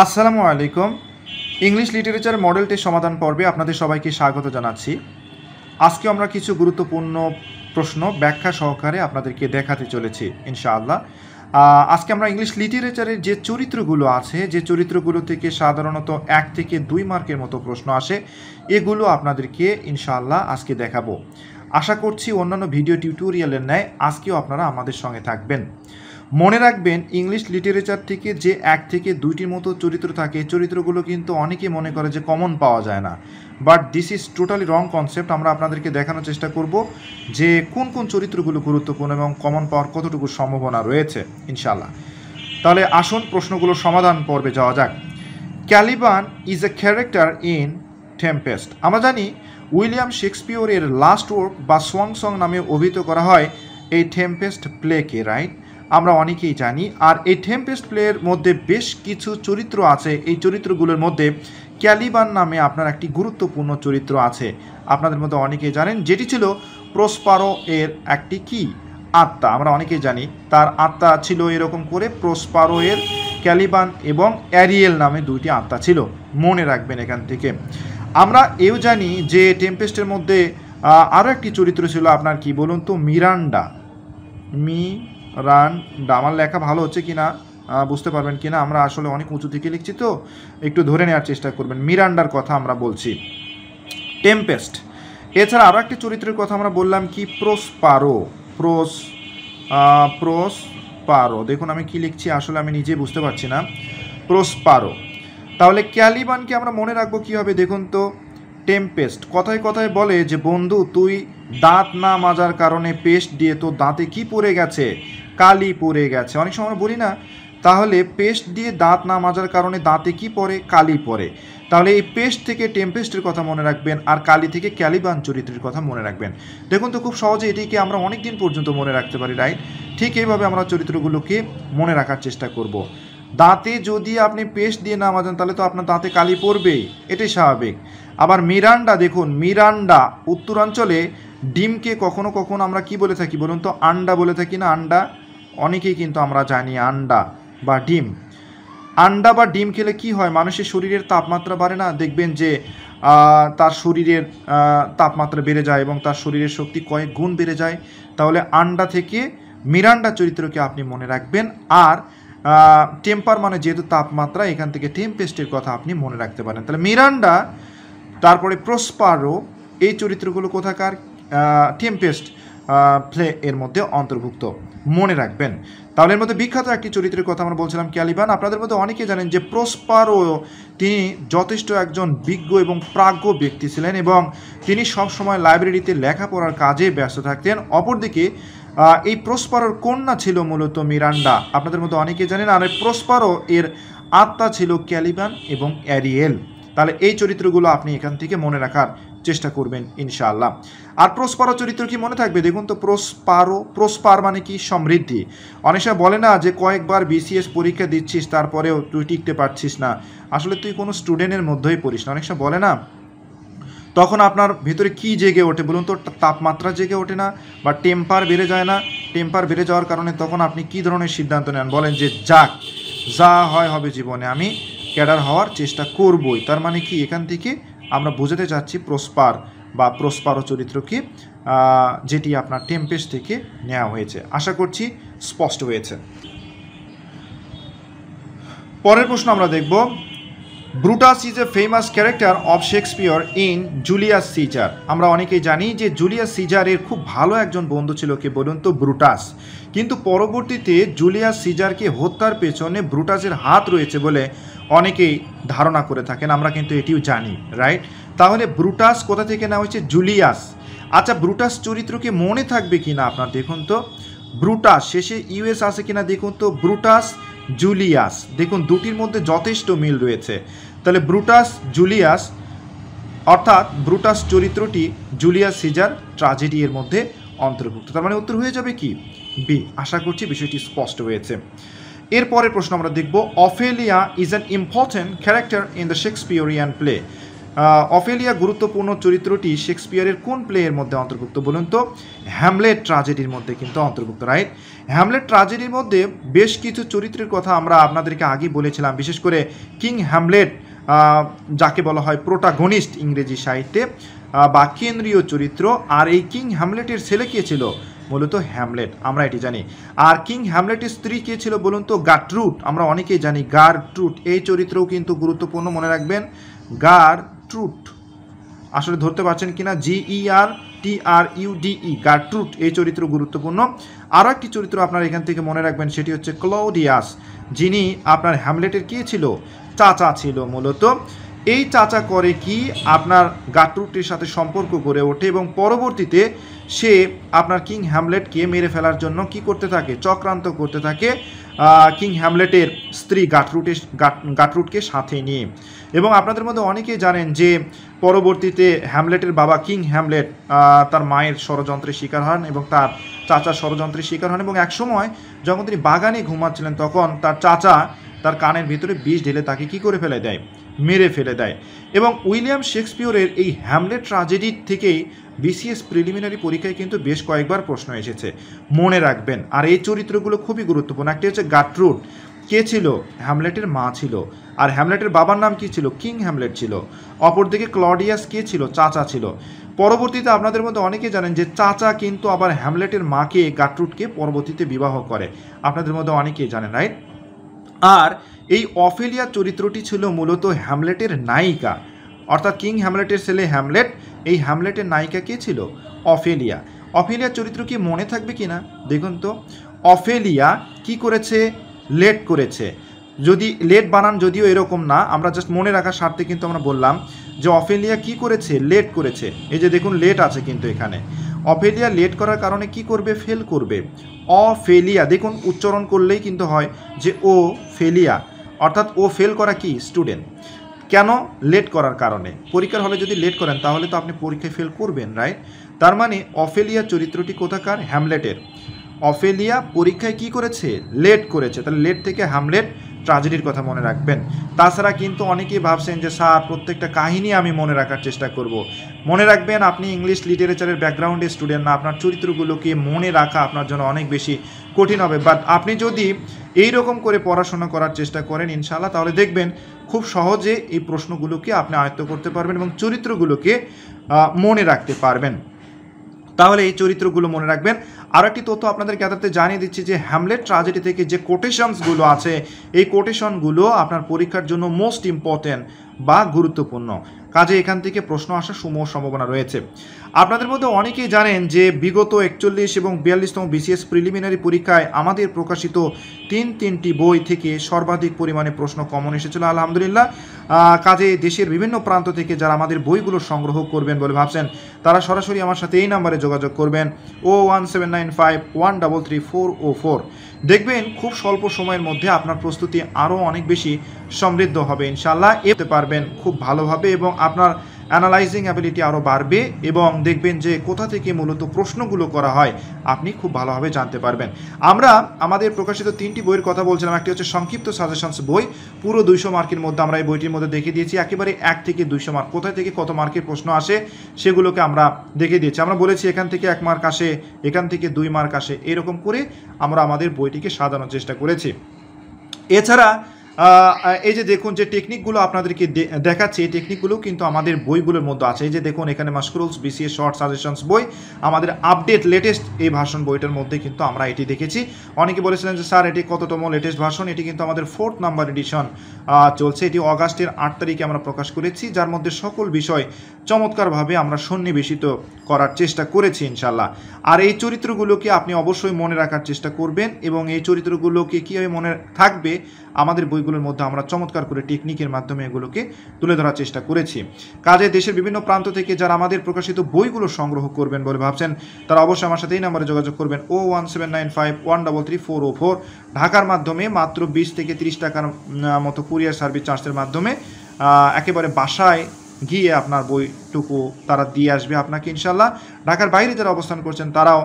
আসসালামু আলাইকুম। English literature model test সমাধান পর্বে আপনাদের সবাইকে স্বাগত জানাচ্ছি। আজকে আমরা কিছু গুরুত্বপূর্ণ প্রশ্ন ব্যাখ্যা সহকারে আপনাদেরকে দেখাতে চলেছি, ইনশাআল্লাহ। আজকে আমরা ইংলিশ লিটারেচারের যে চরিত্রগুলো আছে, যে চরিত্রগুলো থেকে সাধারণত এক থেকে দুই মার্কের মতো প্রশ্ন আসে, এগুলো আপনাদেরকে ইনশাআল্লাহ আজকে দেখাবো। আশা করছি অন্যান্য ভিডিও টিউটোরিয়ালের ন্যায় আজকেও আপনারা আমাদের সঙ্গে থাকবেন। মনে রাখবেন, ইংলিশ লিটারেচার থেকে যে এক থেকে দুইটির মতো চরিত্র থাকে চরিত্রগুলো কিন্তু অনেকে মনে করে যে কমন পাওয়া যায় না। But this is totally wrong concept আমরা আপনাদেরকে দেখানোর চেষ্টা করব যে কোন কোন চরিত্রগুলো গুরুত্বপূর্ণ এবং কমন পাওয়ার কতটুকু সম্ভাবনা রয়েছে ইনশাল্লাহ তাহলে আসুন প্রশ্নগুলোর সমাধান পর্বে যাওয়া যাক। Caliban is a character in Tempest আমরা জানি, উইলিয়াম শেক্সপিয়রের লাস্ট ওয়ার্ক বা সোয়াং সং নামে অভিহিত করা হয় এই টেম্পেস্ট প্লেকে রাইট আমরা অনেকেই জানি। আর এই টেম্পেস্ট প্লের মধ্যে বেশ কিছু চরিত্র আছে। এই চরিত্রগুলোর মধ্যে ক্যালিবান নামে আপনার একটি গুরুত্বপূর্ণ চরিত্র আছে। আপনাদের মধ্যে অনেকেই জানেন, যেটি ছিল প্রসপারো এর একটি কি? আত্মা। আমরা অনেকেই জানি, তার আত্মা ছিল এরকম করে প্রসপারো এর ক্যালিবান এবং অ্যারিয়েল নামে দুইটি আত্মা ছিল। মনে রাখবেন এখান থেকে। আমরা এও জানি যে টেম্পেস্টের মধ্যে আরও একটি চরিত্র ছিল আপনার কি বলুন তো? মিরান্ডা মি রান আমার লেখা ভালো হচ্ছে কিনা আহ, বুঝতে পারবেন কিনা আমরা আসলে অনেক উঁচু থেকে লিখছি তো একটু ধরে নেওয়ার চেষ্টা করবেন। মিরান্ডার কথা আমরা বলছি। টেম্পেস্ট। এছাড়া আরও একটি চরিত্রের কথা আমরা বললাম কি? প্রোসপারো প্রোস আহ, প্রোসপারো দেখুন আমি কি লিখছি আসলে আমি নিজে বুঝতে পারছি না। প্রোসপারো তাহলে ক্যালিবানকে আমরা মনে রাখব কীভাবে? দেখুন তো টেম্পেস্ট কথায় কথায় বলে যে বন্ধু তুই দাঁত না মাজার কারণে পেস্ট দিয়ে তোর দাঁতে কি পড়ে গেছে? কালি পড়ে গেছে। অনেক সময় বলি না, তাহলে পেস্ট দিয়ে দাঁত না মাজার কারণে দাঁতে কি পড়ে কালি পড়ে তাহলে এই পেস্ট থেকে টেম্পেস্টের কথা মনে রাখবেন আর কালি থেকে ক্যালিবান চরিত্রের কথা মনে রাখবেন। দেখুন তো খুব সহজে এটিকে আমরা অনেক দিন পর্যন্ত মনে রাখতে পারি রাইট ঠিক এইভাবে আমরা চরিত্রগুলোকে মনে রাখার চেষ্টা করব। দাঁতে যদি আপনি পেস্ট দিয়ে না মাজান, তাহলে তো আপনার দাঁতে কালি পড়বেই এটাই স্বাভাবিক। আবার মিরান্ডা দেখুন, মিরান্ডা উত্তরাঞ্চলে ডিমকে কখনো কখনো আমরা কি বলে থাকি বলুন তো? আন্ডা বলে থাকি না? আন্ডা? অনেকেই কিন্তু আমরা জানি আন্ডা বা ডিম। আন্ডা বা ডিম খেলে কি হয়? মানুষের শরীরের তাপমাত্রা বাড়ে না? দেখবেন যে তার শরীরের তাপমাত্রা বেড়ে যায় এবং তার শরীরের শক্তি কয়েক গুণ বেড়ে যায়। তাহলে আন্ডা থেকে মিরান্ডা চরিত্রকে আপনি মনে রাখবেন। আর টেম্পার মানে যেহেতু তাপমাত্রা, এখান থেকে টেম্পেস্টের কথা আপনি মনে রাখতে পারেন। তাহলে মিরান্ডা, তারপরে প্রসপারো, এই চরিত্রগুলো কোথাকার? টেম্পেস্ট প্লে এর মধ্যে অন্তর্ভুক্ত। মনে রাখবেন। তাহলে এর মধ্যে বিখ্যাত একটি চরিত্রের কথা আমরা বলছিলাম, ক্যালিবান। আপনাদের মধ্যে অনেকে জানেন যে প্রসপারো, তিনি যথেষ্ট একজন বিজ্ঞ এবং প্রাজ্ঞ ব্যক্তি ছিলেন এবং তিনি সবসময় লাইব্রেরিতে লেখাপড়ার কাজে ব্যস্ত থাকতেন। অপরদিকে এই প্রসপারোর কন্যা ছিল মূলত মিরান্ডা। আপনাদের মধ্যে অনেকে জানেন, আর প্রসপারো এর আত্মা ছিল ক্যালিবান এবং অ্যারিয়েল। তাহলে এই চরিত্রগুলো আপনি এখান থেকে মনে রাখার চেষ্টা করবেন, ইনশাআল্লাহ। আর প্রসপারো চরিত্র কি মনে থাকবে? দেখুন তো, প্রসপারো, প্রসপার মানে কি? সমৃদ্ধি। অনেক সময় বলে না যে, কয়েকবার বিসিএস পরীক্ষা দিচ্ছিস, তারপরেও তুই টিকতে পারছিস না। আসলে তুই কোনো স্টুডেন্টের মধ্যেই পড়িস না। অনেক সময় বলে না, তখন আপনার ভেতরে কি জেগে ওঠে? বলুন তো, তাপমাত্রা জেগে ওঠে না, বা টেম্পার বেড়ে যায় না? টেম্পার বেড়ে যাওয়ার কারণে তখন আপনি কি ধরনের সিদ্ধান্ত নেন? বলেন যে, যাক, যা হয় হবে জীবনে, আমি ক্যাডার হওয়ার চেষ্টা করবই। তার মানে কি? এখান থেকে আমরা বোঝাতে চাচ্ছি প্রসপার বা প্রসপারো চরিত্রকে যেটি আপনার টেম্পেস্ট থেকে নেওয়া হয়েছে। আশা করছি স্পষ্ট হয়েছে। পরের প্রশ্ন আমরা দেখব। Brutus is a famous character of Shakespeare in Julius Caesar আমরা অনেকেই জানি যে জুলিয়াস সিজারের খুব ভালো একজন বন্ধু ছিল, কে বলুন তো ব্রুটাস কিন্তু পরবর্তীতে জুলিয়াস সিজারকে হত্যার পেছনে ব্রুটাসের হাত রয়েছে বলে অনেকেই ধারণা করে থাকেন, আমরা কিন্তু এটিও জানি রাইট তাহলে ব্রুটাস কোথা থেকে নেওয়া হয়েছে? জুলিয়াস। আচ্ছা ব্রুটাস চরিত্রকে মনে থাকবে কিনা আপনার দেখুন তো? ব্রুটাস, শেষে ইউএস আছে কিনা দেখুন তো? Brutus, Julius. দেখুন, দুটির মধ্যে যথেষ্ট মিল রয়েছে। তাহলে ব্রুটাস, জুলিয়াস, অর্থাৎ ব্রুটাস চরিত্রটি জুলিয়াস সিজার ট্রাজেডি এর মধ্যে অন্তর্ভুক্ত। তার মানে উত্তর হয়ে যাবে কি? বি, আশা করছি বিষয়টি স্পষ্ট হয়েছে। এরপরের প্রশ্ন আমরা দেখব, Ophelia is an important character in the Shakespearean play Ophelia গুরুত্বপূর্ণ চরিত্রটি শেক্সপিয়ারের কোন প্লেয়ের মধ্যে অন্তর্ভুক্ত বলুন তো? হ্যামলেট ট্রাজেডির মধ্যে কিন্তু অন্তর্ভুক্ত রাইট হ্যামলেট ট্রাজেডির মধ্যে বেশ কিছু চরিত্রের কথা আমরা আপনাদেরকে আগেই বলেছিলাম, বিশেষ করে কিং হ্যামলেট যাকে বলা হয় প্রোটাগনিস্ট ইংরেজি সাহিত্যে বা কেন্দ্রীয় চরিত্র। আর এই কিং হ্যামলেটের ছেলে কে ছিল? মূলত হ্যামলেট, আমরা এটি জানি। আর কিং হ্যামলেটের স্ত্রী কে ছিল বলুন তো? গাট্রুট আমরা অনেকেই জানি। গার ট্রুট এই চরিত্রও কিন্তু গুরুত্বপূর্ণ মনে রাখবেন। গার ট্রুট আসলে ধরতে পারছেন কিনা? জি ই আর টি আর ইউ ডি ই গার্ট্রুট, এই চরিত্র গুরুত্বপূর্ণ। আরও একটি চরিত্র আপনার এখান থেকে মনে রাখবেন, সেটি হচ্ছে ক্লোডিয়াস। যিনি আপনার হ্যামলেটের কে ছিল? চাচা ছিল মূলত। এই চাচা করে কি আপনার গাট্রুটের সাথে সম্পর্ক গড়ে ওঠে এবং পরবর্তীতে সে আপনার কিং হ্যামলেটকে মেরে ফেলার জন্য কি করতে থাকে, চক্রান্ত করতে থাকে কিং হ্যামলেটের স্ত্রী গাটরুটের গাট- গাটরুটকে সাথে নিয়ে। এবং আপনাদের মধ্যে অনেকেই জানেন যে পরবর্তীতে হ্যামলেটের বাবা কিং হ্যামলেট তার মায়ের ষড়যন্ত্রের শিকার হন এবং তার চাচা ষড়যন্ত্রের শিকার হন এবং একসময় যখন তিনি বাগানে ঘুমাচ্ছিলেন তখন তার চাচা তার কানের ভিতরে বিষ ঢেলে তাকে কি করে ফেলে দেয়? মেরে ফেলে দেয়। এবং উইলিয়াম শেক্সপিয়রের এই হ্যামলেট ট্রাজেডির থেকেই বিসিএস প্রিলিমিনারি পরীক্ষায় কিন্তু বেশ কয়েকবার প্রশ্ন এসেছে। মনে রাখবেন, আর এই চরিত্রগুলো খুবই গুরুত্বপূর্ণ। একটি হচ্ছে গাট্রুট কে ছিল? হ্যামলেটের মা ছিল। আর হ্যামলেটের বাবার নাম কি ছিল? কিং হ্যামলেট ছিল। অপরদিকে ক্লডিয়াস কে ছিল? চাচা ছিল। পরবর্তীতে আপনাদের মধ্যে অনেকে জানেন যে চাচা কিন্তু আবার হ্যামলেটের মাকে গাট্রুটকে পরবর্তীতে বিবাহ করে। আপনাদের মধ্যে অনেকেই জানেন, রাইট? আর এই অফেলিয়া চরিত্রটি ছিল মূলত হ্যামলেটের নায়িকা। অর্থাৎ কিং হ্যামলেটের ছেলে হ্যামলেট, এই হ্যামলেটের নায়িকা কে ছিল? অফেলিয়া। অফেলিয়া চরিত্র কি মনে থাকবে কি না দেখুন তো, অফেলিয়া কি করেছে? লেট করেছে। যদি লেট বানান যদিও এরকম না, আমরা জাস্ট মনে রাখার স্বার্থে কিন্তু আমরা বললাম যে অফেলিয়া কি করেছে? লেট করেছে। এই যে দেখুন, লেট আছে কিন্তু এখানে। অফেলিয়া লেট করার কারণে কি করবে? ফেল করবে। অফেলিয়া, দেখুন, উচ্চারণ করলেই কিন্তু হয় যে ও ফেলিয়া। অর্থাৎ ও ফেল করা কি? স্টুডেন্ট কেন? লেট করার কারণে। পরীক্ষার হলে যদি লেট করেন, তাহলে তো আপনি পরীক্ষায় ফেল করবেন রাইট তার মানে অফেলিয়া চরিত্রটি কোথাকার? হ্যামলেটের অফেলিয়া পরীক্ষায় কি করেছে? লেট করেছে। তাহলে লেট থেকে হ্যামলেট ট্রাজেডির কথা মনে রাখবেন। তাছাড়া কিন্তু অনেকেই ভাবছেন যে, স্যার, প্রত্যেকটা কাহিনী আমি মনে রাখার চেষ্টা করব। মনে রাখবেন, আপনি ইংলিশ লিটারেচারের ব্যাকগ্রাউন্ডের স্টুডেন্ট না, আপনার চরিত্রগুলোকে মনে রাখা আপনার জন্য অনেক বেশি কঠিন হবে। বাট আপনি যদি এই রকম করে পড়াশোনা করার চেষ্টা করেন, ইনশাআল্লাহ, তাহলে দেখবেন খুব সহজে এই প্রশ্নগুলোকে আপনি আয়ত্ত করতে পারবেন এবং চরিত্রগুলোকে মনে রাখতে পারবেন। তাহলে এই চরিত্রগুলো মনে রাখবেন। আর একটি তথ্য আপনাদের জ্ঞাতার্থে জানিয়ে দিচ্ছি যে হ্যামলেট ট্রাজেডি থেকে যে কোটেশনসগুলো আছে, এই কোটেশনগুলো আপনার পরীক্ষার জন্য মোস্ট ইম্পর্টেন্ট বা গুরুত্বপূর্ণ। কাজে এখান থেকে প্রশ্ন আসার সমূহ সম্ভাবনা রয়েছে। আপনাদের মধ্যে অনেকেই জানেন যে বিগত একচল্লিশ এবং বিয়াল্লিশতম বিসিএস প্রিলিমিনারি পরীক্ষায় আমাদের প্রকাশিত তিন তিনটি বই থেকে সর্বাধিক পরিমাণে প্রশ্ন কমন এসেছিল, আলহামদুলিল্লাহ। কাজে দেশের বিভিন্ন প্রান্ত থেকে যারা আমাদের বইগুলো সংগ্রহ করবেন বলে ভাবছেন, তারা সরাসরি আমার সাথে এই নাম্বারে যোগাযোগ করবেন, o one seven nine five one three four o four. দেখবেন খুব স্বল্প সময়ের মধ্যে আপনার প্রস্তুতি আরও অনেক বেশি সমৃদ্ধ হবে ইনশাল্লাহ এতে পারবেন খুব ভালোভাবে এবং আপনার অ্যানালাইজিং অ্যাবিলিটি আরও বাড়বে এবং দেখবেন যে কোথা থেকে মূলত প্রশ্নগুলো করা হয়, আপনি খুব ভালোভাবে জানতে পারবেন। আমরা আমাদের প্রকাশিত তিনটি বইয়ের কথা বলছিলাম, একটি হচ্ছে সংক্ষিপ্ত সাজেশনস বই, পুরো দুইশো মার্কের মধ্যে আমরা এই বইটির মধ্যে দেখে দিয়েছি, একেবারে এক থেকে দুইশো মার্ক, কোথায় থেকে কত মার্কের প্রশ্ন আসে সেগুলোকে আমরা দেখে দিয়েছি। আমরা বলেছি এখান থেকে এক মার্ক আসে, এখান থেকে দুই মার্ক আসে, এরকম করে আমরা আমাদের বইটিকে সাজানোর চেষ্টা করেছি। এছাড়া এই যে দেখুন যে টেকনিকগুলো আপনাদেরকে দেখাচ্ছি, এই টেকনিকগুলো কিন্তু আমাদের বইগুলোর মধ্যে আছে। এই যে দেখুন, এখানে মাস্করুলস বিসিএ শর্ট সাজেশনস বই, আমাদের আপডেট লেটেস্ট এই ভাষণ বইটার মধ্যে কিন্তু আমরা এটি দেখেছি। অনেকে বলেছিলেন যে, স্যার, এটি কততম লেটেস্ট ভাষণ এটি কিন্তু আমাদের ফোর্থ নাম্বার এডিশন চলছে। এটি অগাস্টের আট তারিখে আমরা প্রকাশ করেছি, যার মধ্যে সকল বিষয় চমৎকারভাবে আমরা সন্নিবেশিত করার চেষ্টা করেছি ইনশাল্লাহ আর এই চরিত্রগুলোকে আপনি অবশ্যই মনে রাখার চেষ্টা করবেন এবং এই চরিত্রগুলোকে কীভাবে মনে থাকবে আমাদের বইগুলোর মধ্যে আমরা চমৎকার করে টেকনিকের মাধ্যমে এগুলোকে তুলে ধরার চেষ্টা করেছি। কাজে দেশের বিভিন্ন প্রান্ত থেকে যারা আমাদের প্রকাশিত বইগুলো সংগ্রহ করবেন বলে ভাবছেন, তারা অবশ্যই আমার সাথে এই নাম্বারে যোগাযোগ করবেন o one seven nine five one three four o four. ঢাকার মাধ্যমে মাত্র বিশ থেকে তিরিশ টাকার মতো কুরিয়ার সার্ভিস চার্জের মাধ্যমে একেবারে বাসায় গিয়ে আপনার বইটুকু তারা দিয়ে আসবে আপনাকে ইনশাল্লাহ ঢাকার বাইরে যারা অবস্থান করছেন, তারাও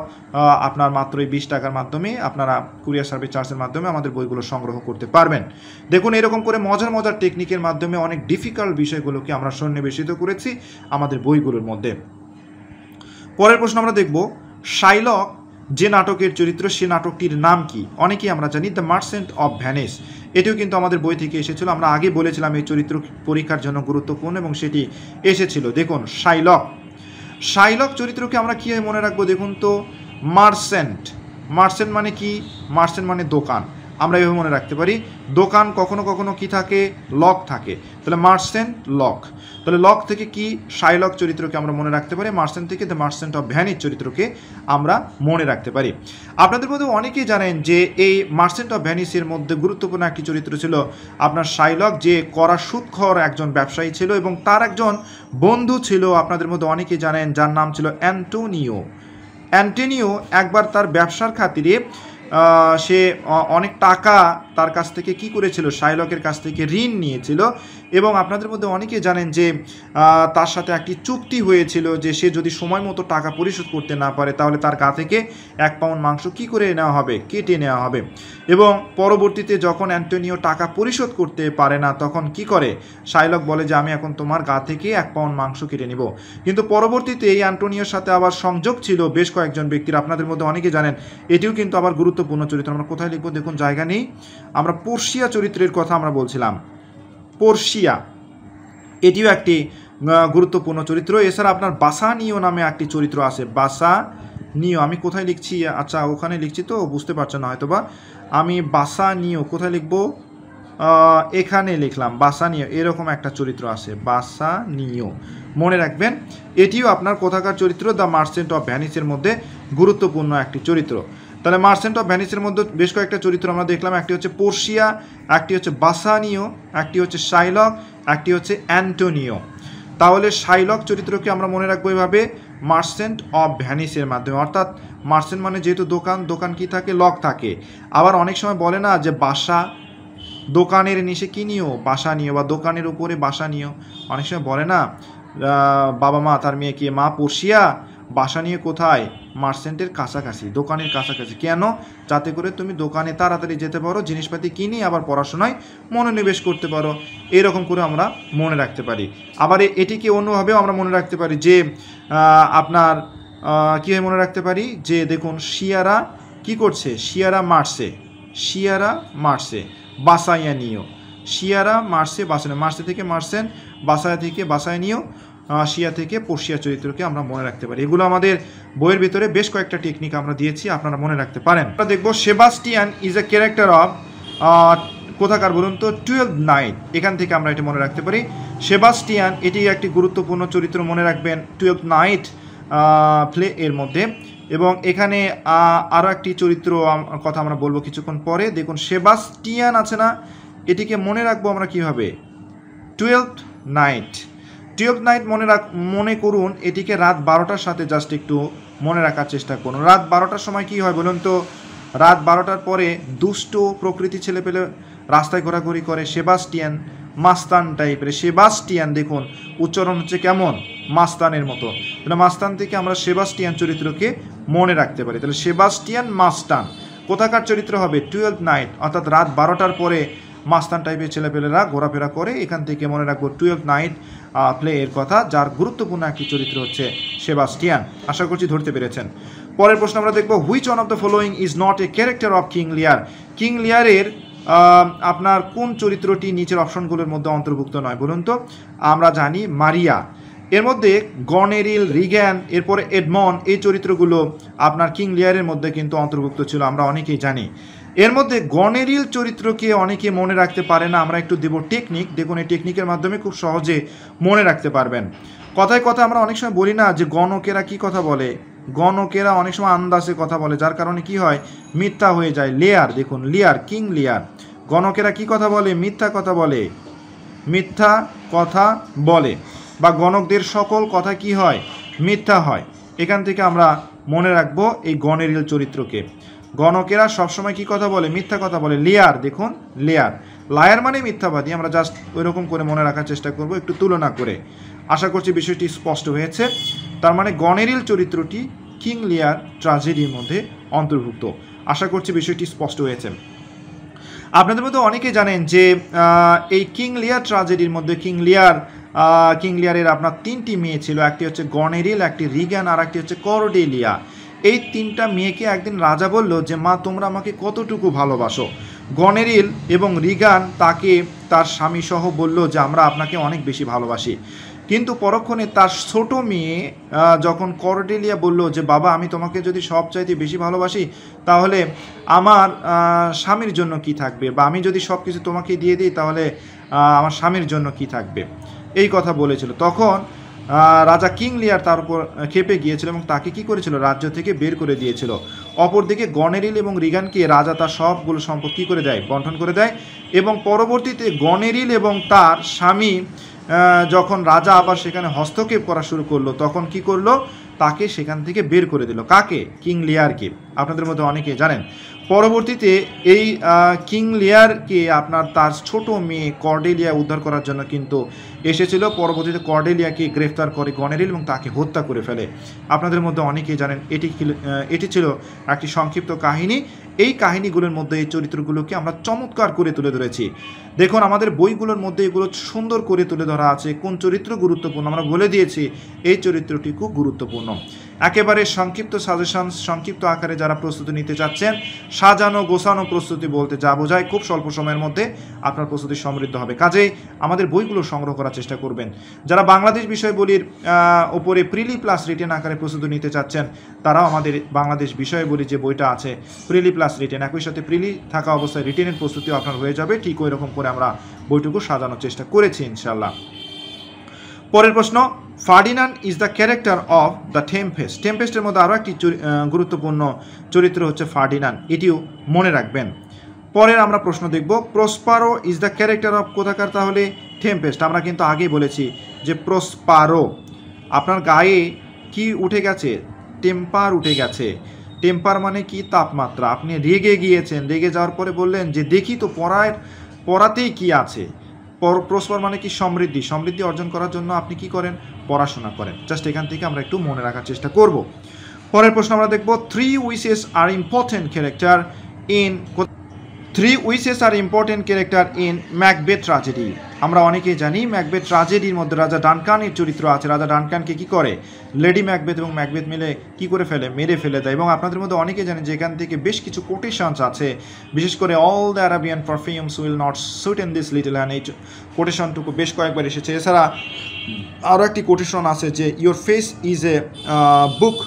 আপনার মাত্র এই বিশ টাকার মাধ্যমে আপনারা কুরিয়ার সার্ভিস চার্জের মাধ্যমে আমাদের বইগুলো সংগ্রহ করতে পারবেন। দেখুন, এরকম করে মজার মজার টেকনিকের মাধ্যমে অনেক ডিফিকাল্ট বিষয়গুলোকে আমরা সন্নিবেশিত করেছি আমাদের বইগুলোর মধ্যে। পরের প্রশ্ন আমরা দেখব, শাইলক যে নাটকের চরিত্র, সে নাটকটির নাম কি? অনেকেই আমরা জানি দ্য মার্সেন্ট অফ ভ্যানিস এটিও কিন্তু আমাদের বই থেকে এসেছিল। আমরা আগে বলেছিলাম এই চরিত্র পরীক্ষার জন্য গুরুত্বপূর্ণ এবং সেটি এসেছিল। দেখুন শাইলক শাইলক চরিত্রকে আমরা কীভাবে মনে রাখব? দেখুন তো মার্সেন্ট মার্সেন্ট মানে কি? মার্সেন্ট মানে দোকান। আমরা এভাবে মনে রাখতে পারি, দোকান কখনো কখনো কি থাকে? লক থাকে। তাহলে মার্সেন্ট লক তাহলে লক থেকে কি শাইলক চরিত্রকে আমরা মনে রাখতে পারি? মার্সেন্ট থেকে দ্য মার্সেন্ট অফ ভ্যানিস চরিত্রকে আমরা মনে রাখতে পারি। আপনাদের মধ্যে অনেকেই জানেন যে এই মার্সেন্ট অফ ভ্যানিসের মধ্যে গুরুত্বপূর্ণ একটি চরিত্র ছিল আপনার শাইলক যে করা সুৎখর একজন ব্যবসায়ী ছিল এবং তার একজন বন্ধু ছিল। আপনাদের মধ্যে অনেকেই জানেন, যার নাম ছিল অ্যান্টোনিও অ্যান্টোনিও একবার তার ব্যবসার খাতিরে সে অনেক টাকা তার কাছ থেকে কি করেছিল? শাইলকের কাছ থেকে ঋণ নিয়েছিল। এবং আপনাদের মধ্যে অনেকে জানেন যে তার সাথে একটি চুক্তি হয়েছিল যে সে যদি সময় মতো টাকা পরিশোধ করতে না পারে, তাহলে তার গা থেকে এক পাউন্ড মাংস কি করে নেওয়া হবে, কেটে নেওয়া হবে। এবং পরবর্তীতে যখন অ্যান্টোনিও টাকা পরিশোধ করতে পারে না, তখন কি করে? শাইলক বলে যে, আমি এখন তোমার গা থেকে এক পাউন্ড মাংস কেটে নিব। কিন্তু পরবর্তীতে এই অ্যান্টোনিওর সাথে আবার সংযোগ ছিল বেশ কয়েকজন ব্যক্তির। আপনাদের মধ্যে অনেকে জানেন, এটিও কিন্তু আবার গুরুত্বপূর্ণ চরিত্র। আমরা কোথায় লিখব? দেখুন, জায়গা নেই। আমরা পর্ষিয়া চরিত্রের কথা আমরা বলছিলাম। পর্ষিয়া এটিও একটি গুরুত্বপূর্ণ চরিত্র। এছাড়া আপনার বাসানীয় নামে একটি চরিত্র আছে বাসা নিয় আমি কোথায় লিখছি? আচ্ছা ওখানে লিখছি তো, বুঝতে পারছেন না হয়তো বা আমি বাসা নিয় কোথায় লিখব? এখানে লিখলাম বাসানীয় এরকম একটা চরিত্র আছে বাসানীয় মনে রাখবেন, এটিও আপনার কোথাকার চরিত্র? দ্য মার্চেন্ট অফ ভ্যানিসের মধ্যে গুরুত্বপূর্ণ একটি চরিত্র। তাহলে মার্চেন্ট অফ ভ্যানিসের মধ্যে বেশ কয়েকটা চরিত্র আমরা দেখলাম। একটি হচ্ছে পোর্শিয়া, একটি হচ্ছে বাসানীয় একটি হচ্ছে শাইলক, একটি হচ্ছে অ্যান্টোনিও। তাহলে শাইলক চরিত্রকে আমরা মনে রাখব এভাবে মার্চেন্ট অফ ভ্যানিসের মাধ্যমে। অর্থাৎ মার্চেন্ট মানে যেহেতু দোকান দোকান কি থাকে? লক থাকে। আবার অনেক সময় বলে না যে বাসা, দোকানের নিচে কি নিও? বাসা নিও বা দোকানের উপরে বাসা নিও অনেক সময় বলে না বাবা মা, তার মেয়েকে মা পড়শিয়া বাসা নিয়ে কোথায়? মার্চেন্টের কাছাকাছি, দোকানের কাছাকাছি। কেন? যাতে করে তুমি দোকানে তাড়াতাড়ি যেতে পারো, জিনিসপাতি কিনে আবার পড়াশোনায় মনোনিবেশ করতে পারো। এরকম করে আমরা মনে রাখতে পারি। আবার এটিকে অন্যভাবেও আমরা মনে রাখতে পারি যে আপনার কীভাবে মনে রাখতে পারি? যে দেখুন, শিয়ারা কি করছে? শিয়ারা মারছে। শিয়ারা মারছে। বাসাইয়া নিও। শিয়ারা মারছে বাসায় মারছে থেকে মারছেন, বাসায়া থেকে বাসায় নিও। আহ, শিয়া থেকে পর্ষিয়া চরিত্রকে আমরা মনে রাখতে পারি। এগুলো আমাদের বইয়ের ভিতরে বেশ কয়েকটা টেকনিক আমরা দিয়েছি আপনারা মনে রাখতে পারেন। আমরা দেখব Sebastian is a character of কোথাকার বলুন তো টুয়েলভ নাইট এখান থেকে আমরা এটা মনে রাখতে পারি। সেবাস্টিয়ান এটি একটি গুরুত্বপূর্ণ চরিত্র মনে রাখবেন টুয়েলভ নাইট প্লে এর মধ্যে। এবং এখানে আরও একটি চরিত্র কথা আমরা বলব কিছুক্ষণ পরে। দেখুন সেবাস্টিয়ান আছে না? এটিকে মনে রাখব আমরা কীভাবে? টুয়েলভ নাইট টুয়েলভ নাইট মনে রাখ, মনে করুন, এটিকে রাত বারোটার সাথে জাস্ট একটু মনে রাখার চেষ্টা করুন। রাত বারোটার সময় কি হয় বলুন তো? রাত বারোটার পরে দুষ্ট প্রকৃতি ছেলে পেলে রাস্তায় ঘোরাঘুরি করে সেবাস্টিয়ান মাস্তান টাইপের। সেবাস্টিয়ান, দেখুন, উচ্চারণ হচ্ছে কেমন? মাস্তানের মতো। তাহলে মাস্তান থেকে আমরা সেবাস্টিয়ান চরিত্রকে মনে রাখতে পারি। তাহলে সেবাস্টিয়ান মাস্তান, কোথাকার চরিত্র হবে? টুয়েলভ নাইট, অর্থাৎ রাত বারোটার পরে মাস্তান টাইপের ছেলেপেলেরা ঘোরাফেরা করে। এখান থেকে মনে রাখব টুয়েলভ নাইট প্লে এর কথা, যার গুরুত্বপূর্ণ একটি চরিত্র হচ্ছে সেবাস্টিয়ান। আশা করছি ধরতে পেরেছেন। পরের প্রশ্ন আমরা দেখব which one of the following is not a character of King Lear King লিয়ারের আপনার কোন চরিত্রটি নিচের অপশনগুলোর মধ্যে অন্তর্ভুক্ত নয়, বলুন তো? আমরা জানি মারিয়া। এর মধ্যে গনেরিল রিগ্যান এরপরে এডমন, এই চরিত্রগুলো আপনার কিং লিয়ারের মধ্যে কিন্তু অন্তর্ভুক্ত ছিল, আমরা অনেকেই জানি। এর মধ্যে গনেরিল চরিত্রকে অনেকে মনে রাখতে পারে না, আমরা একটু দেব টেকনিক দেখুন, এই টেকনিকের মাধ্যমে খুব সহজে মনে রাখতে পারবেন। কথায় কথা আমরা অনেক সময় বলি না যে গণকেরা কি কথা বলে? গণকেরা অনেক সময় আন্দাজে কথা বলে, যার কারণে কি হয়? মিথ্যা হয়ে যায়। লেয়ার দেখুন লিয়ার কিং লিয়ার গণকেরা কি কথা বলে? মিথ্যা কথা বলে। মিথ্যা কথা বলে। বা গণকদের সকল কথা কি হয়? মিথ্যা হয়। এখান থেকে আমরা মনে রাখব এই গণেরিল চরিত্রকে। গণকেরা সবসময় কি কথা বলে? মিথ্যা কথা বলে। লেয়ার দেখুন লেয়ার লায়ার মানে মিথ্যাবাদী। আমরা জাস্ট ওইরকম করে মনে রাখার চেষ্টা করব, একটু তুলনা করে। আশা করছি বিষয়টি স্পষ্ট হয়েছে। তার মানে গনেরিল চরিত্রটি কিং লিয়ার ট্রাজেডির মধ্যে অন্তর্ভুক্ত। আশা করছি বিষয়টি স্পষ্ট হয়েছে। আপনাদের মধ্যে অনেকে জানেন যে এই কিং লিয়ার ট্রাজেডির মধ্যে কিং লিয়ার কিং লিয়ারের আপনার তিনটি মেয়ে ছিল। একটি হচ্ছে গনেরিল একটি রিগান, আর একটি হচ্ছে করডেলিয়া এই তিনটা মেয়েকে একদিন রাজা বলল যে, মা, তোমরা আমাকে কতটুকু ভালোবাসো? গনেরিল এবং রিগান তাকে তার স্বামী সহ বলল যে, আমরা আপনাকে অনেক বেশি ভালোবাসি। কিন্তু পরক্ষণে তার ছোট মেয়ে যখন করডেলিয়া বলল যে, বাবা, আমি তোমাকে যদি সব চাইতে বেশি ভালোবাসি, তাহলে আমার স্বামীর জন্য কি থাকবে? বা আমি যদি সব কিছু তোমাকে দিয়ে দিই, তাহলে আমার স্বামীর জন্য কি থাকবে? এই কথা বলেছিল। তখন রাজা কিং লিয়ার তার উপর খেপে গিয়েছিল এবং তাকে কি করেছিল? রাজ্য থেকে বের করে দিয়েছিল। অপরদিকে গনেরিল এবং রিগানকে রাজা তার সবগুলো সম্পদ কী করে দেয়? বন্টন করে দেয় এবং পরবর্তীতে গনেরিল এবং তার স্বামী যখন রাজা আবার সেখানে হস্তক্ষেপ করা শুরু করল, তখন কি করল? তাকে সেখান থেকে বের করে দিল। কাকে? কিং লিয়ারকে। আপনাদের মধ্যে অনেকে জানেন। পরবর্তীতে এই কিং লিয়ারকে আপনার তার ছোট মেয়ে কর্ডেলিয়া উদ্ধার করার জন্য কিন্তু এসেছিল। পরবর্তীতে কর্ডেলিয়াকে গ্রেফতার করে গনেরিল এবং তাকে হত্যা করে ফেলে। আপনাদের মধ্যে অনেকেই জানেন, এটি এটি ছিল একটি সংক্ষিপ্ত কাহিনী। এই কাহিনীগুলোর মধ্যে এই চরিত্রগুলোকে আমরা চমৎকার করে তুলে ধরেছি। দেখুন, আমাদের বইগুলোর মধ্যে এগুলো সুন্দর করে তুলে ধরা আছে। কোন চরিত্র গুরুত্বপূর্ণ? আমরা বলে দিয়েছি, এই চরিত্রটি খুব গুরুত্বপূর্ণ। একেবারে সংক্ষিপ্ত সাজেশন সংক্ষিপ্ত আকারে যারা প্রস্তুতি নিতে চাচ্ছেন, সাজানো, গোছানো প্রস্তুতি বলতে যা বোঝায় খুব স্বল্প সময়ের মধ্যে আপনার প্রস্তুতি সমৃদ্ধ হবে। কাজেই আমাদের বইগুলো সংগ্রহ করার চেষ্টা করবেন। যারা বাংলাদেশ বিষয়বলির ওপরে প্রিলি প্লাস রিটেন আকারে প্রস্তুতি নিতে চাচ্ছেন, তারাও আমাদের বাংলাদেশ বিষয়বলি যে বইটা আছে প্রিলি প্লাস রিটেন একই সাথে প্রিলি থাকা অবস্থায় রিটেনের প্রস্তুতিও আপনার হয়ে যাবে। ঠিক ওই রকম করে আমরা বইটুকু সাজানোর চেষ্টা করেছি ইনশাল্লাহ পরের প্রশ্ন, Ferdinand is the character of the Tempest. টেম্পেস্টের মধ্যে আরও একটি গুরুত্বপূর্ণ চরিত্র হচ্ছে ফার্ডিনান্ড, এটিও মনে রাখবেন। পরের আমরা প্রশ্ন দেখব, Prospero is the character of কোথাকার তাহলে? টেম্পেস্ট, আমরা কিন্তু আগেই বলেছি যে প্রসপারো। আপনার গায়ে কি উঠে গেছে? টেম্পার উঠে গেছে। টেম্পার মানে কি? তাপমাত্রা। আপনি রেগে গিয়েছেন, রেগে যাওয়ার পরে বললেন যে, দেখি তো পড়ায় পড়াতেই কি আছে? প্রসপার মানে কি সমৃদ্ধি সমৃদ্ধি অর্জন করার জন্য আপনি কি করেন? পড়াশোনা করেন। জাস্ট এখান থেকে আমরা একটু মনে রাখার চেষ্টা করব। পরের প্রশ্ন আমরা দেখব three witches are important character in three witches are important character in Macbeth tragedy আমরা অনেকেই জানি ম্যাকবেথ ট্রাজেডির মধ্যে রাজা ডানকানের চরিত্র আছে। রাজা ডানকানকে কি করে? লেডি ম্যাকবেথ এবং ম্যাকবেথ মিলে কি করে ফেলে? মেরে ফেলে দেয়। এবং আপনাদের মধ্যে অনেকে জানেন যে এখান থেকে বেশ কিছু কোটেশনস আছে। বিশেষ করে all the Arabian perfumes will not suit in this little hand এই কোটেশনটুকু বেশ কয়েকবার এসেছে। এছাড়া আরও একটি কোটেশন আছে যে your face is a book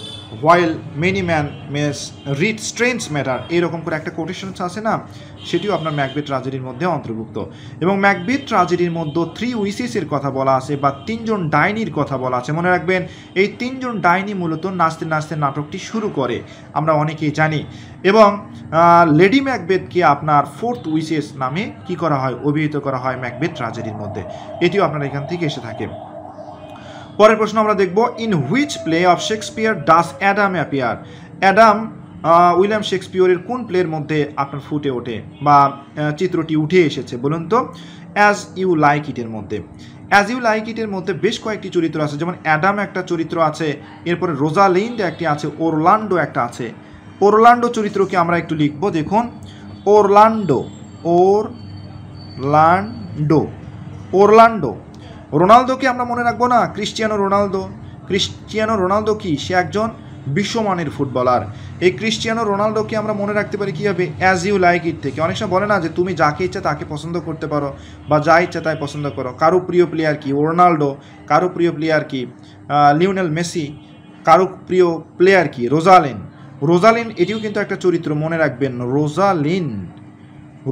while many man mess read strange matter এরকম করে একটা কোটেশনস আছে না? সেটিও আপনার ম্যাকবেথ ট্রাজেডির মধ্যে অন্তর্ভুক্ত। এবং ম্যাকবেথ ট্রাজেডির মধ্যে থ্রি উইসেসের কথা বলা আছে বা তিনজন ডাইনির কথা বলা আছে। মনে রাখবেন, এই তিনজন ডাইনি মূলত নাচতে নাচতে নাটকটি শুরু করে। আমরা অনেকেই জানি। এবং লেডি ম্যাকবেথকে আপনার ফোর্থ উইসেস নামে কি করা হয়? অভিহিত করা হয় ম্যাকবেথ ট্রাজেডির মধ্যে। এটিও আপনার এখান থেকে এসে থাকে। পরের প্রশ্ন আমরা দেখব in which play of Shakespeare does Adam appear Adam William শেক্সপিয়রের কোন প্লের মধ্যে আপনার ফুটে ওঠে বা চিত্রটি উঠে এসেছে বলুন তো? অ্যাজ ইউ লাইক ইটের মধ্যে। অ্যাজ ইউ লাইক ইটের মধ্যে বেশ কয়েকটি চরিত্র আছে, যেমন অ্যাডাম একটা চরিত্র আছে, এরপরে রোজালিন্ড একটি আছে ওরলান্ডো একটা আছে। ওরলান্ডো চরিত্রকে আমরা একটু লিখব, দেখুন। ওরলান্ডো ওর লান্ডো ওরলান্ডো রোনালদোকে আমরা মনে রাখব না, ক্রিশ্চিয়ানো রোনালদো। ক্রিশ্চিয়ানো রোনালদো কি? সে একজন বিশ্বমানের ফুটবলার। এই ক্রিশ্চিয়ানো রোনালদোকে আমরা মনে রাখতে পারি কীভাবে অ্যাজ ইউ লাইক ইট থেকে। অনেক সময় বলে না যে, তুমি যাকে ইচ্ছা তাকে পছন্দ করতে পারো বা যা ইচ্ছা তাই পছন্দ করো। কারও প্রিয় প্লেয়ার কি? রোনাল্ডো কারও প্রিয় প্লেয়ার কি? Lionel Messi. কারও প্রিয় প্লেয়ার কি? রোজালিন। রোজালিন, এটিও কিন্তু একটা চরিত্র, মনে রাখবেন। রোজালিন।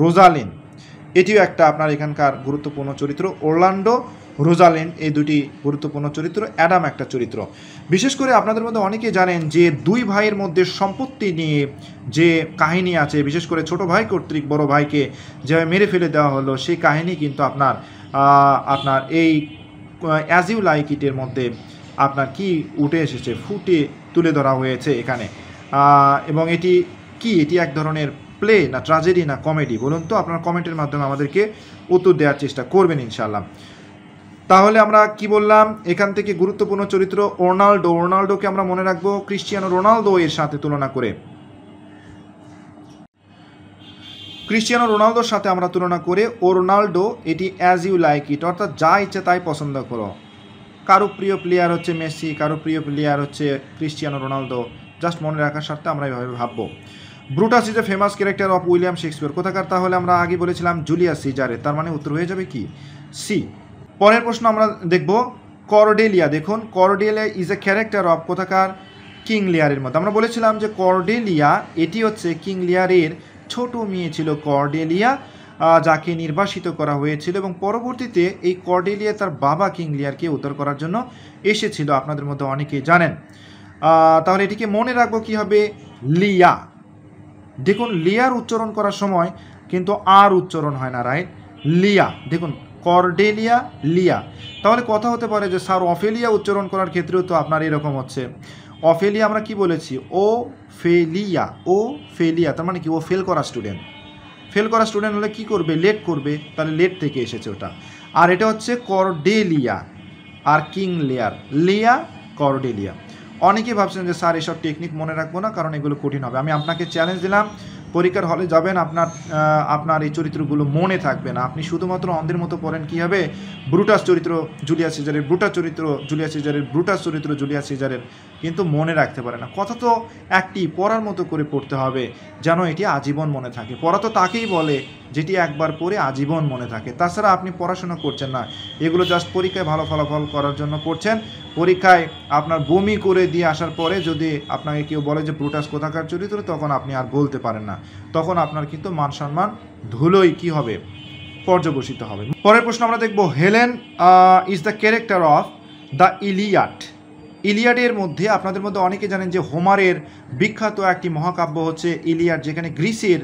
রোজালিন। এটিও একটা আপনার এখানকার গুরুত্বপূর্ণ চরিত্র। ওরলান্ডো রোজালেন, এই দুটি গুরুত্বপূর্ণ চরিত্র, অ্যাডাম একটা চরিত্র। বিশেষ করে আপনাদের মধ্যে অনেকে জানেন যে দুই ভাইয়ের মধ্যে সম্পত্তি নিয়ে যে কাহিনী আছে, বিশেষ করে ছোট ভাই কর্তৃক বড় ভাইকে যেভাবে মেরে ফেলে দেওয়া হলো, সেই কাহিনী কিন্তু আপনার আপনার এই অ্যাজ ইউ লাইক ইটের মধ্যে আপনার কি উঠে এসেছে, ফুটে তুলে ধরা হয়েছে এখানে। এবং এটি কি? এটি এক ধরনের প্লে না ট্রাজেডি না কমেডি? বলুন তো, আপনার কমেন্টের মাধ্যমে আমাদেরকে উত্তর দেওয়ার চেষ্টা করবেন ইনশাল্লাহ তাহলে আমরা কি বললাম? এখান থেকে গুরুত্বপূর্ণ চরিত্র রোনাল্ডো রোনাল্ডোকে আমরা মনে রাখব ক্রিশ্চিয়ানো রোনালদো এর সাথে তুলনা করে। ক্রিশ্চিয়ানো রোনালদোর সাথে আমরা তুলনা করে, ও রোনাল্ডো এটি অ্যাজ ইউ লাইক ইট অর্থাৎ যা ইচ্ছে তাই পছন্দ করো। কারও প্রিয় প্লেয়ার হচ্ছে মেসি, কারও প্রিয় প্লেয়ার হচ্ছে ক্রিশ্চিয়ানো রোনালদো। জাস্ট মনে রাখার স্বার্থে আমরা এইভাবে ভাববো। Brutus is a famous character of William Shakespeare কোথাকার? তাহলে আমরা আগে বলেছিলাম জুলিয়াস সিজারে তার মানে উত্তর হয়ে যাবে কি? সি পরের প্রশ্ন আমরা দেখব করডেলিয়া। দেখুন, Cordelia is a character of কোথাকার? কিং লিয়ারের মধ্যে আমরা বলেছিলাম যে করডেলিয়া, এটি হচ্ছে কিং লিয়ারের ছোট মেয়ে ছিল করডেলিয়া যাকে নির্বাসিত করা হয়েছিল এবং পরবর্তীতে এই কর্ডেলিয়া তার বাবা কিং লিয়ারকে উদ্ধার করার জন্য এসেছিল। আপনাদের মধ্যে অনেকেই জানেন। তাহলে এটিকে মনে রাখব কি হবে? লিয়া। দেখুন, লিয়ার উচ্চারণ করার সময় কিন্তু আর উচ্চারণ হয় না রাইট লিয়া। দেখুন কর্ডেলিয়া লিয়া। তাহলে কথা হতে পারে যে স্যার অফেলিয়া উচ্চারণ করার ক্ষেত্রেও তো আপনার এরকম হচ্ছে। অফেলিয়া আমরা কি বলেছি? ও ফেলিয়া ও ফেলিয়া তার মানে কি? ও ফেল করা স্টুডেন্ট ফেল করা স্টুডেন্ট হলে কি করবে? লেট করবে। তাহলে লেট থেকে এসেছে ওটা। আর এটা হচ্ছে করডেলিয়া আর কিং লেয়ার। লিয়া, করডেলিয়া। অনেকেই ভাবছেন যে স্যার এসব টেকনিক মনে রাখব না, কারণ এগুলো কঠিন হবে। আমি আপনাকে চ্যালেঞ্জ দিলাম। পরীক্ষার হলে যাবেন, আপনার আপনার এই চরিত্রগুলো মনে থাকবে না। আপনি শুধুমাত্র অন্ধের মতো পড়েন কি হবে ব্রুটাস চরিত্র জুলিয়া সিজারের ব্রুটাস চরিত্র জুলিয়া সিজারের ব্রুটাস চরিত্র জুলিয়া সিজারের কিন্তু মনে রাখতে পারে না। কথা তো একটি পড়ার মতো করে পড়তে হবে যেন এটি আজীবন মনে থাকে। পড়া তো তাকেই বলে যেটি একবার পড়ে আজীবন মনে থাকে। তাছাড়া আপনি পড়াশোনা করছেন না। এগুলো জাস্ট পরীক্ষায় ভালো ফলাফল করার জন্য পড়ছেন। পরীক্ষায় আপনার বমি করে দিয়ে আসার পরে যদি আপনাকে কেউ বলে যে ব্রুটাস কোথাকার চরিত্র? তখন আপনি আর বলতে পারেন না। তখন আপনার কিন্তু মান সম্মান ধুলোই কি হবে? পর্যবসিত হবে। পরের প্রশ্ন আমরা দেখব, Helen is the character of the Iliad ইলিয়াডের মধ্যে আপনাদের মধ্যে অনেকে জানেন যে হোমারের বিখ্যাত একটি মহাকাব্য হচ্ছে ইলিয়াড, যেখানে গ্রিসের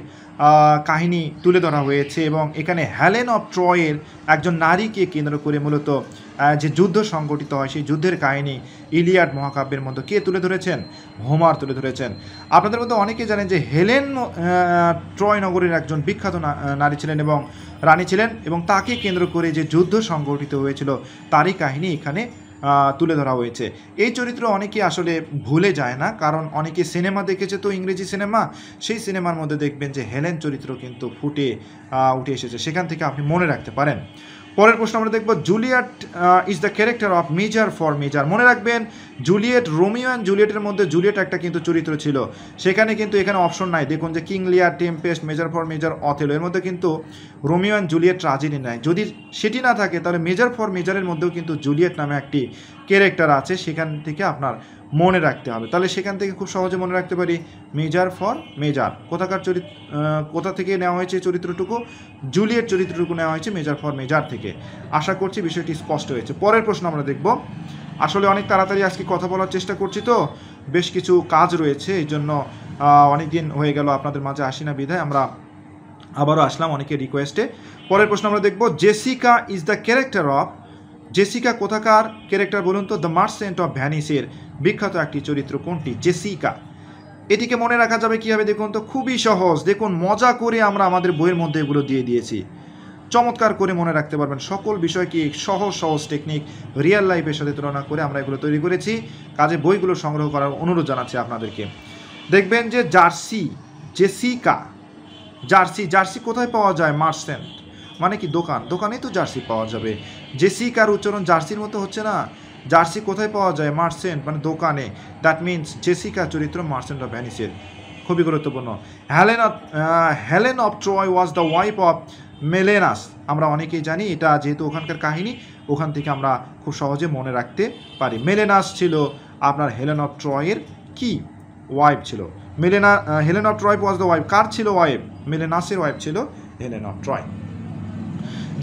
কাহিনী তুলে ধরা হয়েছে এবং এখানে হ্যালেন অফ ট্রয়ের একজন নারীকে কেন্দ্র করে মূলত যে যুদ্ধ সংগঠিত হয়, সেই যুদ্ধের কাহিনী ইলিয়াড মহাকাব্যের মধ্যে কে তুলে ধরেছেন? হোমার তুলে ধরেছেন। আপনাদের মধ্যে অনেকে জানেন যে হেলেন ট্রয় নগরীর একজন বিখ্যাত নারী ছিলেন এবং রানী ছিলেন এবং তাকে কেন্দ্র করে যে যুদ্ধ সংগঠিত হয়েছিল, তারই কাহিনী এখানে তুলে ধরা হয়েছে। এই চরিত্র অনেকে আসলে ভুলে যায় না, কারণ অনেকে সিনেমা দেখেছে তো ইংরেজি সিনেমা, সেই সিনেমার মধ্যে দেখবেন যে হেলেন চরিত্র কিন্তু ফুটে উঠে এসেছে। সেখান থেকে আপনি মনে রাখতে পারেন। পরের প্রশ্ন আমরা দেখব, Juliet is the character of Measure for Measure মনে রাখবেন জুলিয়েট, রোমিও অ্যান্ড জুলিয়েটের মধ্যে জুলিয়েট একটা কিন্তু চরিত্র ছিল। সেখানে কিন্তু এখানে অপশন নাই। দেখুন যে King Lear Tempest Measure for Measure, Othello. এর মধ্যে কিন্তু রোমিও অ্যান্ড জুলিয়েট ট্রাজেডি নেয় যদি সেটি না থাকে, তাহলে মেজার ফর মেজারের মধ্যেও কিন্তু জুলিয়েট নামে একটি ক্যারেক্টার আছে। সেখান থেকে আপনার মনে রাখতে হবে। তাহলে সেখান থেকে খুব সহজে মনে রাখতে পারি, মেজার ফর মেজার। কোথাকার চরিত্র কোথা থেকে নেওয়া হয়েছে চরিত্রটুকু? জুলিয়েট চরিত্রটুকু নেওয়া হয়েছে মেজার ফর মেজার থেকে। আশা করছি বিষয়টি স্পষ্ট হয়েছে। পরের প্রশ্ন আমরা দেখব। আসলে অনেক তাড়াতাড়ি আজকে কথা বলার চেষ্টা করছি তো। বেশ কিছু কাজ রয়েছে, এই জন্য অনেক দিন হয়ে গেল আপনাদের মাঝে আসি না বিধায় আমরা আবারও আসলাম অনেকের রিকোয়েস্টে পরের প্রশ্ন আমরা দেখব Jessica is the character of Jessica কোথাকার ক্যারেক্টার বলুন তো দ্য মার্সেন্ট অফ ভ্যানিসের বিখ্যাত একটি চরিত্র কোনটি? জেসিকা এটিকে মনে রাখা যাবে কীভাবে দেখুন তো, খুবই সহজ। দেখুন, মজা করে আমরা আমাদের বইয়ের মধ্যে এগুলো দিয়ে দিয়েছি। চমৎকার করে মনে রাখতে পারবেন সকল বিষয়কে সহজ সহজ টেকনিক রিয়েল লাইফের সাথে তুলনা করে আমরা এগুলো তৈরি করেছি। কাজে বইগুলো সংগ্রহ করার অনুরোধ জানাচ্ছি আপনাদেরকে। দেখবেন যে জার্সি জেসিকা জার্সি জার্সি কোথায় পাওয়া যায়? মার্সেন্ট মানে কি দোকান? দোকানেই তো জার্সি পাওয়া যাবে। জেসিকার উচ্চারণ? জার্সির মতো হচ্ছে না। জার্সি কোথায় পাওয়া যায়? মার্সেন্ট মানে দোকানে। দ্যাট মিনস জেসিকা চরিত্র মার্সেন্ট অফ ভ্যানিসের খুবই গুরুত্বপূর্ণ। Helen of Helen of Troy was the wife of Menelaus. আমরা অনেকেই জানি এটা যেহেতু ওখানকার কাহিনী, ওখান থেকে আমরা খুব সহজে মনে রাখতে পারি। মেলেনাস ছিল আপনার হেলেন অফ ট্রয়ের কি? ওয়াইফ ছিল। Melaena Helen of Troy was the wife. কার ছিল ওয়াইফ? মেলেনাসের ওয়াইফ ছিল হেলেন অফ ট্রয়।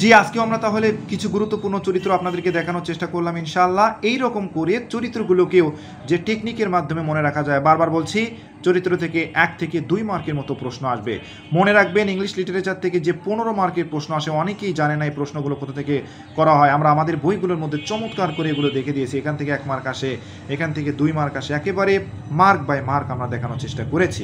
জি, আজকেও আমরা তাহলে কিছু গুরুত্বপূর্ণ চরিত্র আপনাদেরকে দেখানোর চেষ্টা করলাম ইনশাল্লাহ এই রকম করে চরিত্রগুলোকেও যে টেকনিকের মাধ্যমে মনে রাখা যায়, বারবার বলছি, চরিত্র থেকে এক থেকে দুই মার্কের মতো প্রশ্ন আসবে। মনে রাখবেন ইংলিশ লিটারেচার থেকে যে পনেরো মার্কের প্রশ্ন আসে, অনেকেই জানে না এই প্রশ্নগুলো কোথা থেকে করা হয়। আমরা আমাদের বইগুলোর মধ্যে চমৎকার করে এগুলো দেখে দিয়েছি। এখান থেকে এক মার্ক আসে, এখান থেকে দুই মার্ক আসে। একেবারে মার্ক বাই মার্ক আমরা দেখানোর চেষ্টা করেছি।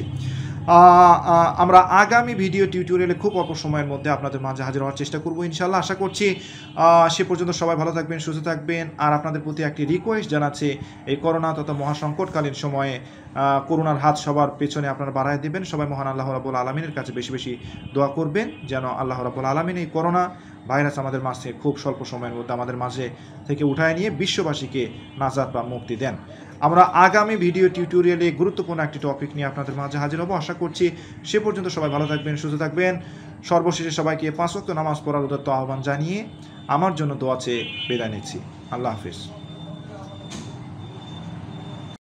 আমরা আগামী ভিডিও টিউটোরিয়ালে খুব অল্প সময়ের মধ্যে আপনাদের মাঝে হাজির হওয়ার চেষ্টা করব ইনশাল্লাহ আশা করছি সে পর্যন্ত সবাই ভালো থাকবেন, সুস্থ থাকবেন। আর আপনাদের প্রতি একটি রিকোয়েস্ট জানাচ্ছি, এই করোনা তথা মহাসংকটকালীন সময়ে করোনার হাত সবার পেছনে আপনারা বাড়ায় দেবেন। সবাই মহান আল্লাহ রাবুল আলমিনের কাছে বেশি বেশি দোয়া করবেন, যেন আল্লাহ রাবুল আলমিন এই করোনা ভাইরাস আমাদের মাঝে খুব স্বল্প সময়ের মধ্যে আমাদের মাঝে থেকে উঠায় নিয়ে বিশ্ববাসীকে নাজাত বা মুক্তি দেন। আমরা আগামী ভিডিও টিউটোরিয়ালে গুরুত্বপূর্ণ একটি টপিক নিয়ে আপনাদের মাঝে হাজির হব। আশা করছি সে পর্যন্ত সবাই ভালো থাকবেন, সুস্থ থাকবেন। সর্বশেষে সবাইকে পাঁচ ওয়াক্ত নামাজ পড়ার উদত্ত আহ্বান জানিয়ে আমার জন্য দোয়াচে বিদায় নিচ্ছি। আল্লাহ হাফিজ।